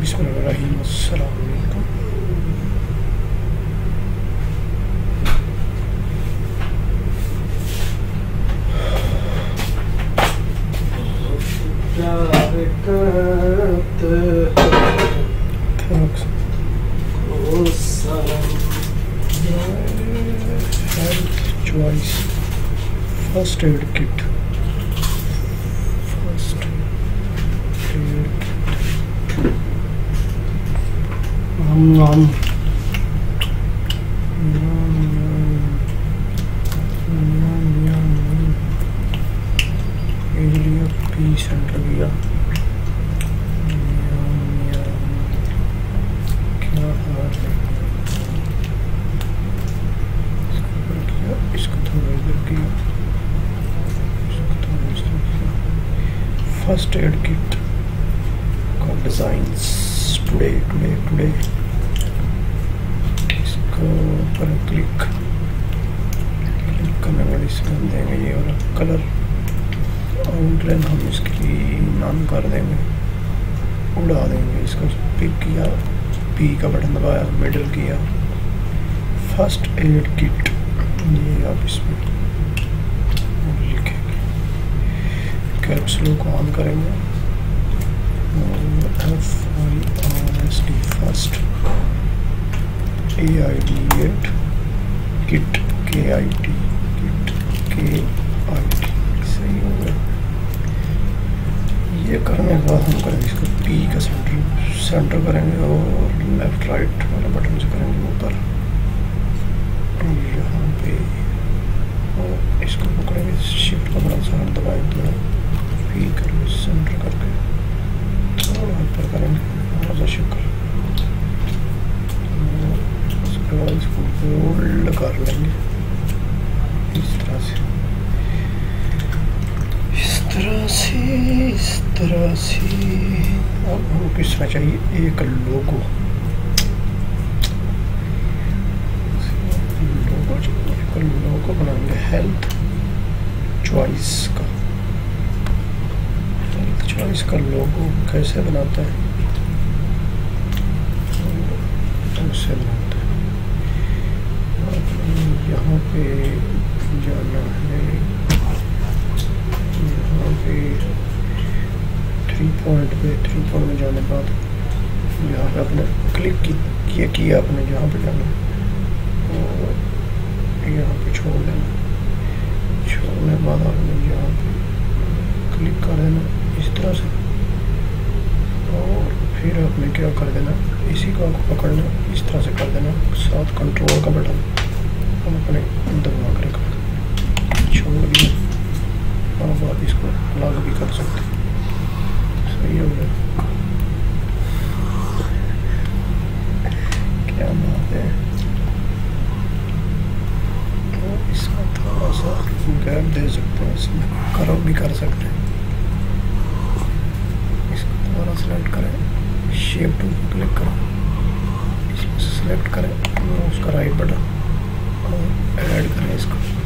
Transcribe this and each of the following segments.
बिस्मिल्लाहिर्रहमानिर्रहीम अस्सलाम वालेकुम प्यार करते थैंक्स first aid kit का डिजाइंस टुडे टुडे टुडे इसको ऊपर क्लिक। क्लिक करने वाली इसको देंगे ये वाला कलर। आउटलाइन हम इसकी नाम कर देंगे। उड़ा देंगे इसको। पिक किया। पी का बटन दबाया। मिडल किया। फ़र्स्ट एड किट ये आप इसमें कैप्स को ऑन करेंगे। F I R S D first A I D at kit K I T kit K I T सही हो गया। ये करने के बाद हम करेंगे इसको पी का सेंटर सेंटर करेंगे और लेफ़्ट राइट वाला बटन से करेंगे ऊपर। यहाँ पे और इसको पकड़ेंगे शिफ्ट का बड़ा सा दबाए थोड़ा पी कर सेंटर करके थोड़ा ऊपर करेंगे थोड़ा सा शिफ्ट उसके बाद इसको होल्ड कर लेंगे इस तरह से इस तरह से इस तरह से अब हमको चाहिए एक लोगो। लोगो एक लोगो बनाएँगे हेल्थ चॉइस का। हेल्थ चॉइस का लोगो कैसे बनाते हैं? कैसे बनाते हैं? यहाँ पे जाना है। यहाँ पे थ्री पॉइंट पे थ्री पॉइंट में जाने के बाद यहाँ पे आपने क्लिक की, किया किया आपने यहाँ पे जाना। और यहाँ पे छोड़ देना छोड़ने के बाद आपने यहाँ पे क्लिक कर देना इस तरह से। और फिर आपने क्या कर देना, इसी को आपको पकड़ना, इस तरह से कर देना। साथ कंट्रोल का बटन हम अपने दबा कर छोड़ दिया और बाद इसको अलग भी कर सकते हैं। क्या बात है तो इसका थोड़ा सा गैप दे सकते हैं इसमें भी कर सकते हैं इसको दोबारा सेलेक्ट करें शेप क्लिक करें इसमें सेलेक्ट करें उसका राइट बटन और ऐड करें इसको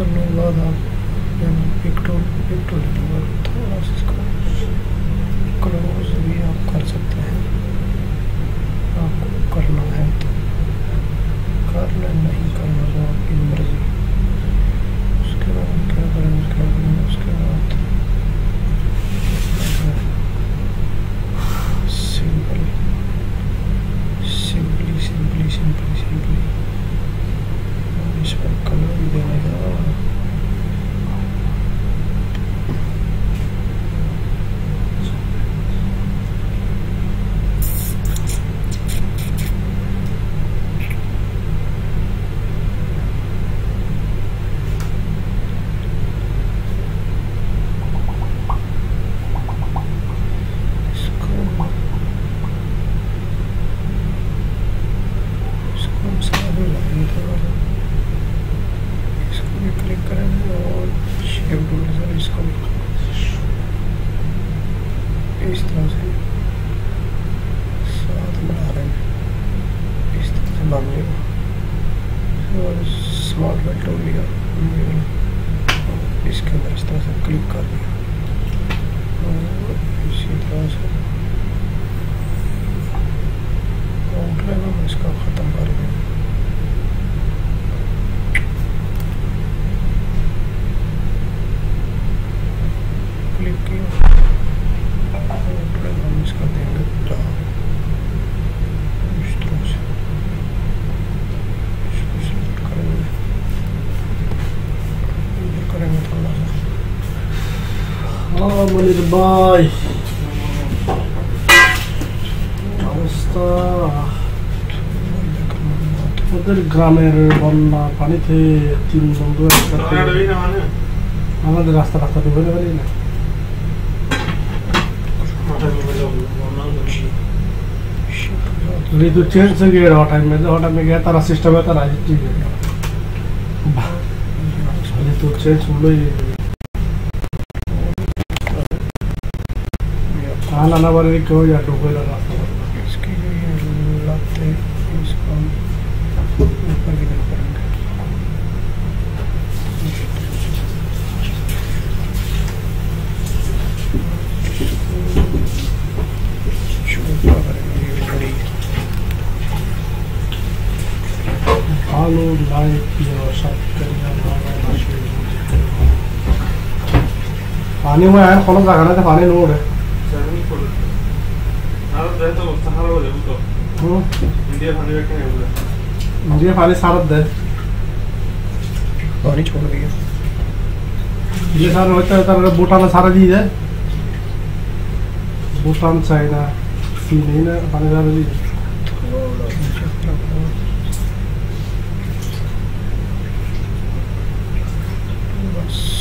करने के बाद आप पिक टूल पिक टूल लेंगे थोड़ा सा इसको क्लोज भी आप कर सकते हैं। आपको करना है तो। करना नहीं करना तो आपकी मर्ज़ी। उसके बाद हम क्या करेंगे क्या करेंगे उसके बाद simple simply simply simply simply हाँ मनिर भाई অবস্থা ওদের গ্রামের বন্যা পানিতে তিন বন্ধু একসাথে আমাদের রাস্তা রাস্তা ডুবে গেলি না ऋतु चेंज से गए रहा टाइम में जो टाइम में गया तारा सिस्टम है तारा जी ऋतु चेंज हो गई आनावारी कहो या डूबे लगा इसकी जो ये इसको ऊपर की तरफ़ करेंगे Follow, like, your subscribe, and share. पानी में यार खोलो जगह ना तो पानी लोड है পানি নোড়ে নিজে পানি সারত দে पानी छोड़ दिया যে সার হইতে তারপরে বুটানে সারা দিয়ে দেয় বুটান চাই না সি নেই না পানি সারা দিয়ে দেয়। थोड़ा नीचे की तरफ और बस इस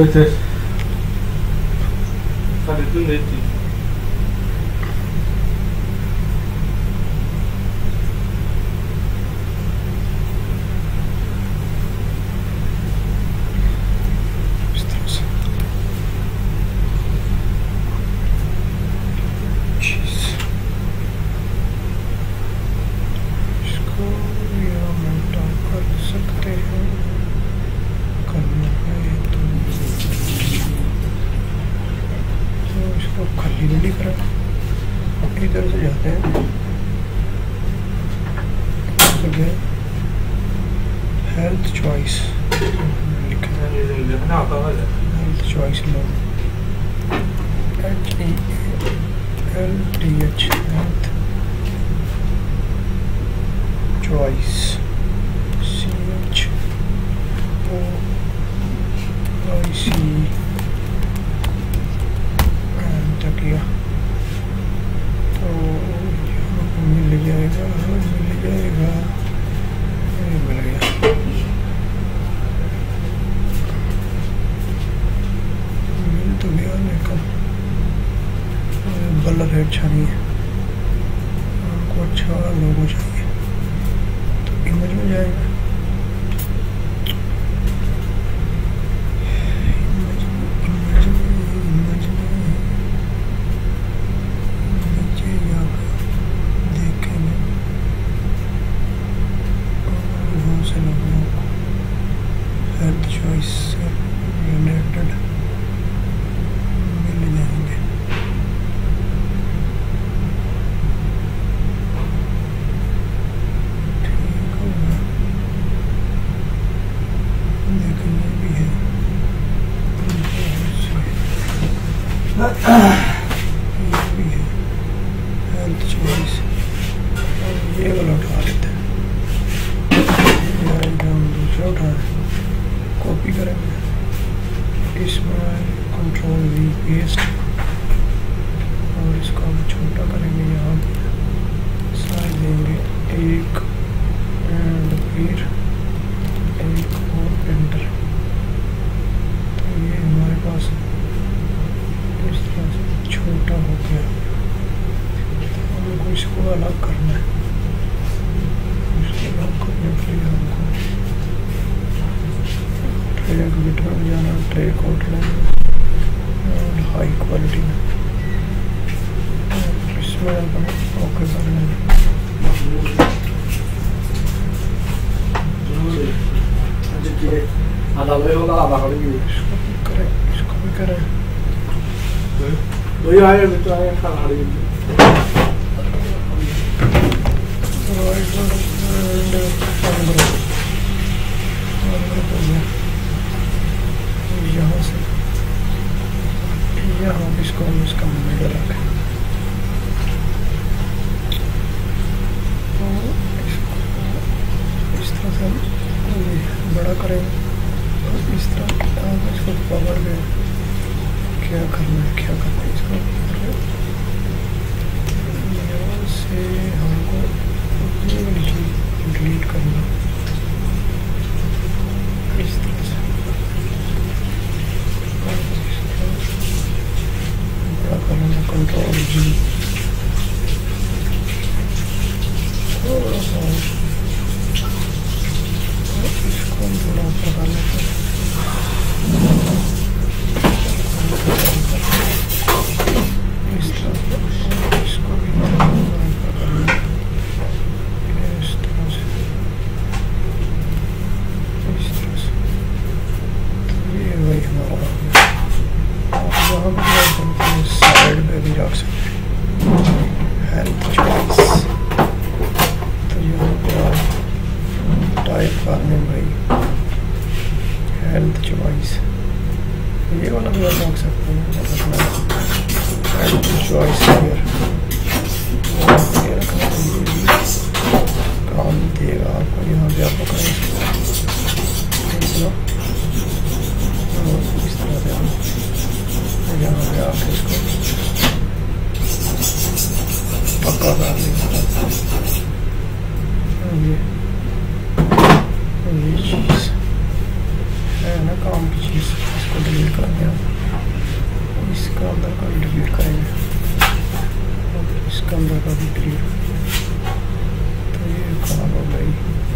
received अच्छा लोगो चाहिए तो इमेज में जाएगा। यहाँ से यहाँ इसको हम इसका मिडल रखें Bye.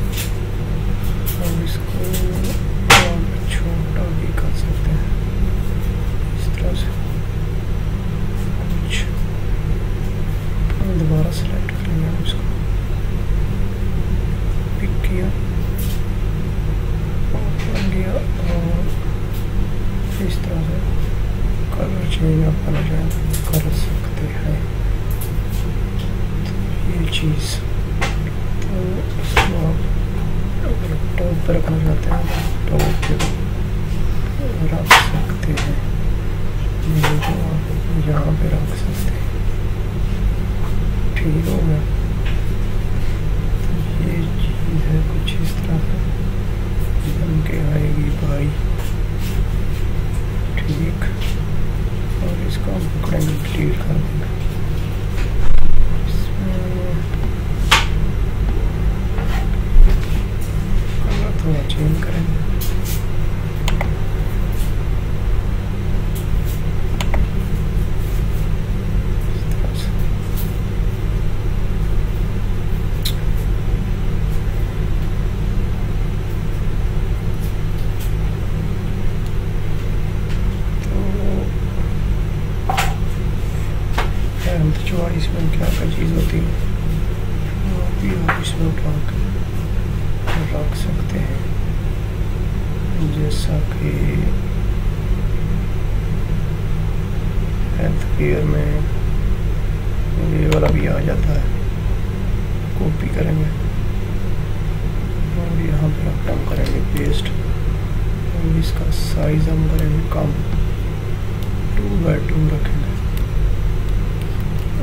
बेडरूम रखेंगे।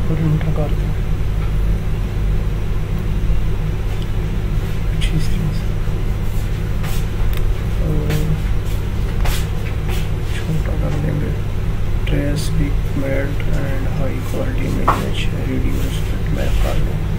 और इंटर करते हैं। अच्छी से। छोटा कर देंगे ट्रेस भी बेड एंड हाई क्वालिटी में रिड्यूस बैक कर लेंगे।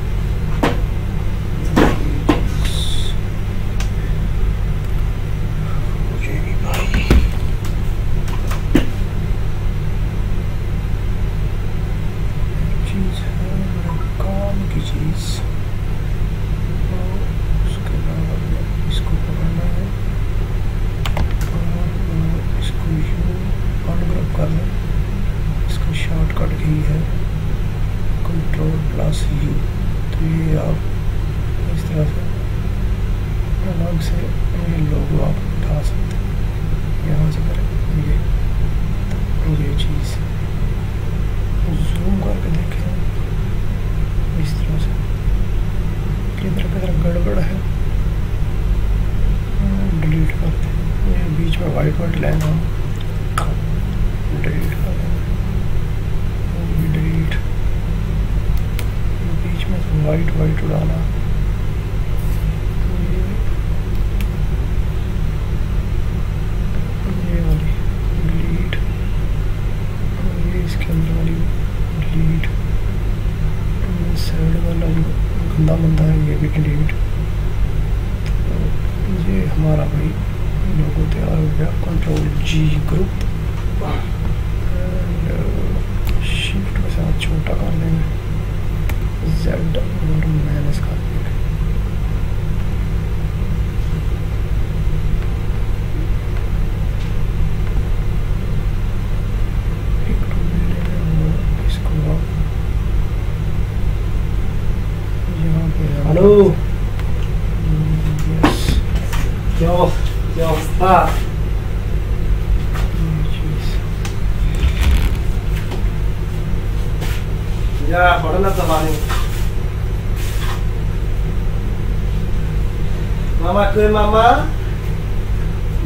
মামা?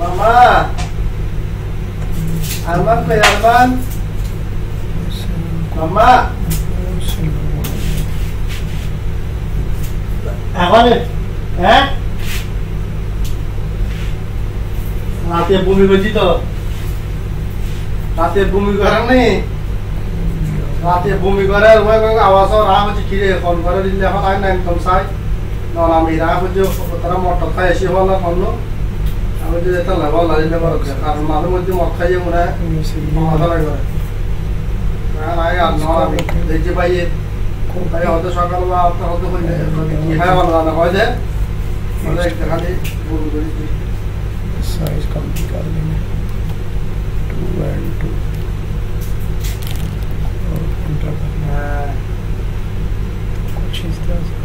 মামা? আরমান কই আরমান মামা? এখন হ্যাঁ রাতে বমি করছি তো। রাতে বমি করার নেই। রাতে বমি করে, ওই ওই আওয়াজ রাগ হচ্ছে খিরে ফোন করে দিলে এখন আই না একদম চাই। নহলে আমি রাগ হচ্ছে তারা মটর খাই এসে হল না ফোন আমি যদি এটা লেবল না দিলে বড় কারণ মাঝে মধ্যে মদ খাইয়ে মনে হয় মাথা লাগে আগে আর নহলে আমি দেখতে পাই ভাই হয়তো সকালবেলা আপনার হয়তো কি হয় আমার রান্না হয় যে মানে একটা খালি বমি করি साइज कम भी कर देंगे टू एंड टू और एंटर करना হ্যাঁ कुछ इस तरह से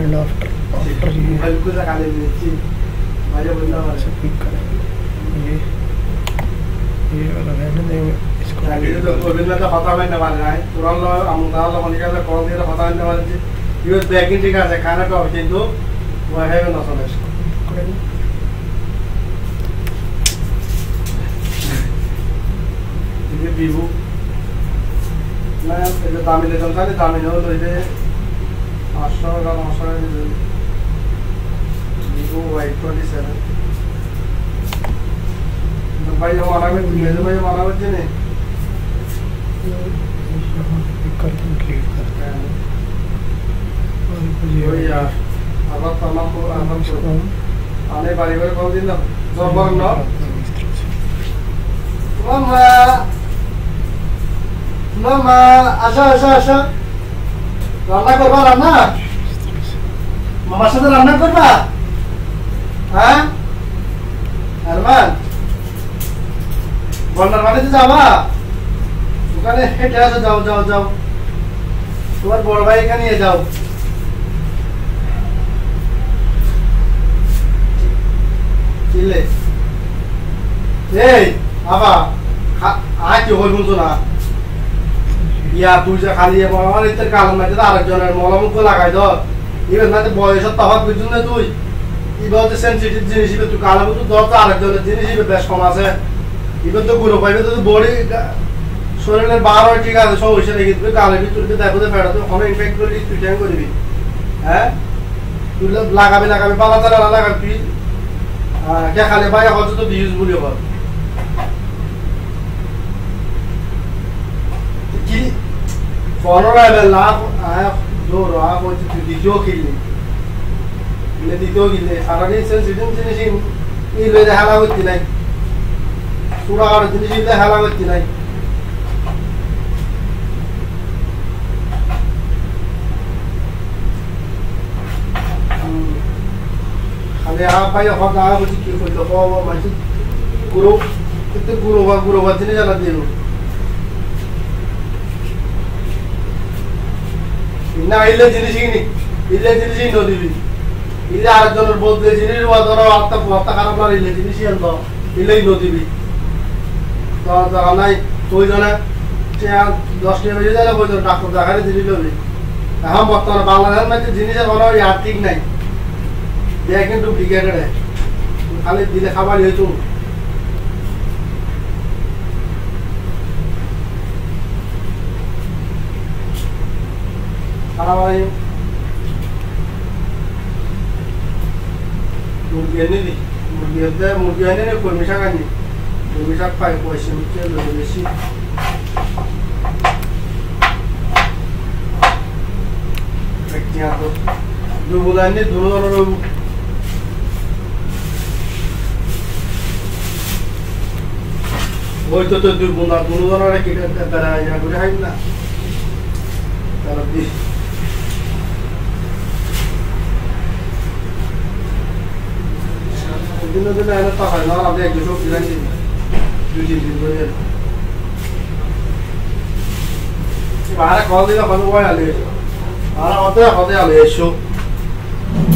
and after after ये अच्छा पिक करें ये ये वाला रहने देंगे। इसको गोविंद तो का तो पता में नवाल रहा है। तुरंत लो अमदाल लो मनिका का कॉल दिया तो पता में नवाल जी। ये बैकिंग ठीक है खाना का किंतु वह है ना समझ ये बीबू मैं ये तामिल संसार तामिल हो तो ये মাস্টাররা master Vivo Y twenty seven ভাই মারাবেন মেজু ভাই মারাবেন জেনে कंप्लीट करते हैं ন। মামা মামা আশা আশা রান্না করবা, রান্না? মামার সাথে রান্না করবা? হ্যাঁ? আরমান বন্যার বাড়িতে যাবা? ওখানে হেঁটে আসো, যাও যাও যাও। তোমার বড় ভাই এখানে, নিয়ে যাও। চিলে এই, বাবা আয় কি হল বলতো না? ইয়া তুই যে খালি আমার ইতের কালাম না আরেকজনের মলমুখ লাগাই ধর। ইভেন না বয়সের তফাৎ বুঝুন না তুই? ইবার তো সেন্সিটিভ জিনিস ইবে তুই কালাম তো ধর তো আরেকজনের জিনিস ইবে বেশ কম আছে। ইবে তো গুলো পাইবে তো বডি শরীরের বার হয়, ঠিক আছে, সব হয়েছে নাকি? তুই কালে তুই দেখো তো ফেরা তুই কোনো ইনফেক্ট করবি তুই ট্যাং করবি? হ্যাঁ? তুই লাগাবি লাগাবি, পালা তারা লাগাবি, তুই? কে খালি ভাই হয়তো তো বিউজ বলি হল কি ফনরা লাভ আয়া জোর আ হচ্ছে তুই দ্বিতীয় খেললি মানে দ্বিতীয় খেললে সারাদিন সেন্সিটিভ জিনিস এই লইলে হেলা করতে নাই চূড়া কাটার জিনিস ইলে হেলা করতে নাই খালি আ পাই হক হচ্ছে কি করল কব মানে গুরু কিন্তু গুরু বা গুরু বা জিনিস জানা দিয়ে না ইলে জিনিস কিনি। ইলে জিনিসই নদীবি ইলে আরেকজনের বলতে জিনিস বা ধরো আত্মা মাথা খারাপ না ইলে জিনিসই আনতো ইলেই নদীবি তো নাই তুই জনে দশ টাকা বেজে ওই জন্য ডাক্তার জিনিস লবি এখন বর্তমানে বাংলাদেশের মধ্যে জিনিসের কোনো ঠিক নাই। দেখ কিন্তু ডুপ্লিকেটেড খালি দিলে খাবার হয়েছো খারাপ হয় মুরগি এনে দি মুরগি হতে মুরগি এনে নে কর্মী শাক আনি। কর্মী শাক পাই, পয়সা হচ্ছে লোক বেশি। দুই বোনা দুনো ধরনের কি তারা করে হাই না। তারা দিন দিন এনে হয় না আপনি এক দুশো দিলেন দুই, তিন দিন করে বাহারে কল দিলে কল বয় আলে। আর হতে হতে আলে, এসো।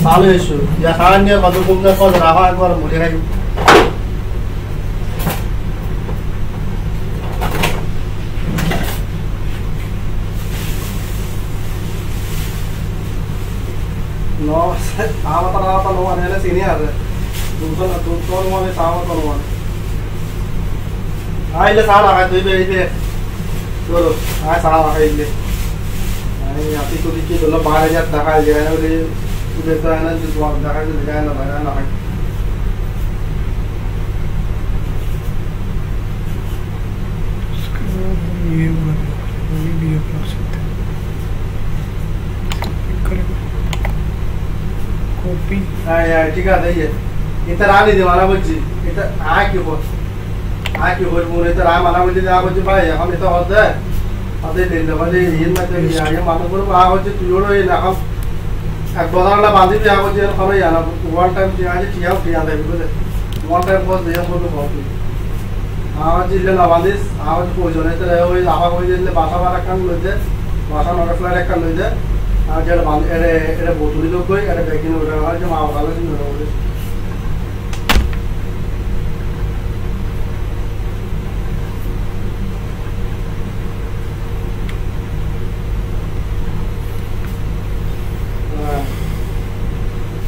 তাহলে এসো। ইয়া খান নিয়ে কত দুটো না तुमचं तू दोन वन सावा दोन वन हा इल्ले सहा लागाय तुझी बेळी ते बरो हा सहा लागाय इल्ले आणि आपली तुझी की तुला बारा हज़ार दहा हज़ार वगैरे तुझे तर आहे ना तुझं दहा हज़ार काय ना काय लागाय ये वही भी अपना सकते हैं करेंगे कॉपी हाँ यार ठीक है ये যে আয় কি বল আয় কি বল মনে তো রা মানা বলছি যা বলছি ভাই এখন এটা হতে হতে দিন বলে ইন না তো ইয়া ইয়া মানা করব আ হচ্ছে তুই ওর এই না এখন এক বদারলা বাঁধি তুই আ বলছি এখন ইয়া না ওয়ান টাইম তুই আছে টিয়াও টিয়া দেবি বুঝলে ওয়ান টাইম বস দিয়ে বলব বল তুই আমার জিল্লে না বাঁধিস আমার প্রয়োজন হয়েছে ওই আবার ওই দিলে বাসা বার লইতে বাসা নটা ফ্লাইট একটা লইতে আর যেটা বাঁধে এটা এটা বোতলি লোক এটা ব্যাগিং ওটা আমার যে মা ভালো ছিল বলে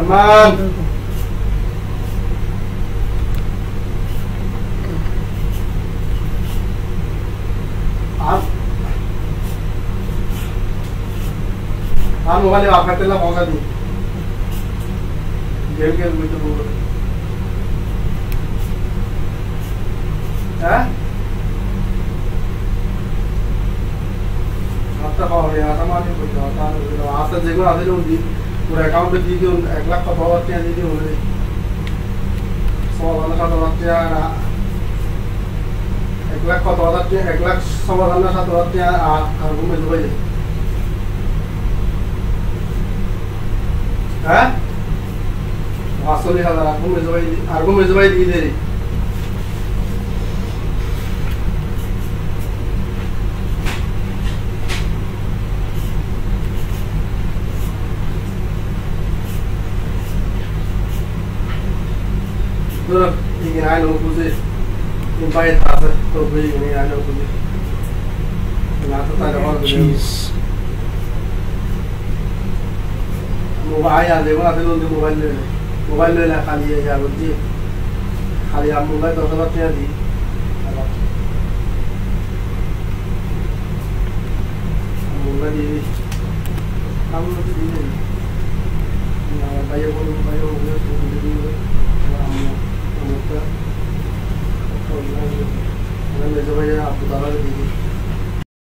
ইয়ে না अरमान। आप आप मोबाइल आप करते ला मौका दी गेम के मुझे बोलो हैं आता खाओ यार हमारे को जाता है आता जेगो आते लोग दी পুরো অ্যাকাউন্টে দিয়ে দিও এক লাখ কত হাজার টাকা দিয়ে দিও বলে, সমাধান সাত হাজার টাকা এক লাখ কত হাজার টাকা এক লাখ সমাধান সাত হাজার টাকা আর ঘুমে দেবে হ্যাঁ আটচল্লিশ হাজার আর ঘুমে জবাই আর ঘুমে জবাই দিয়ে দেরি। ضرب يجي عين وكوزي ينبايت عصر توبي يجي عين وكوزي العطاء العرض تشيز موبايل اللي ما في لون موبايل موبايل لا خليه يا ودي خليه موبايل تغلط يا دي موبايل دي عمرو دي بايو بايو بايو आपको तारा दीजिए